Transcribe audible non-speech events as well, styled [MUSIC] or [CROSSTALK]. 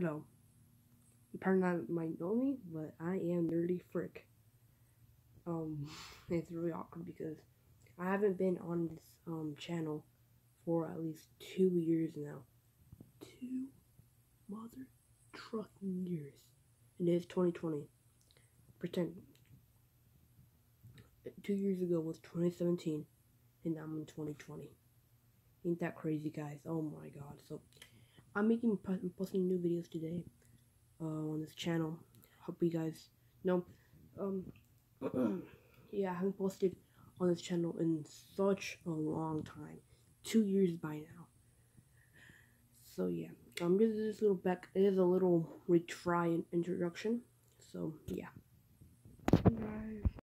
Hello. You probably not might know me, but I am Nerdy Frick. Um, [LAUGHS] it's really awkward because I haven't been on this um channel for at least two years now. Two mother trucking years. And it is 2020. Pretend. Two years ago was 2017, and now I'm in 2020. Ain't that crazy, guys? Oh my god. So, I'm making I'm posting new videos today uh, on this channel. Hope you guys know. Um, [CLEARS THROAT] yeah, I haven't posted on this channel in such a long time, two years by now. So yeah, um, is this little back. It is a little retry and introduction. So yeah.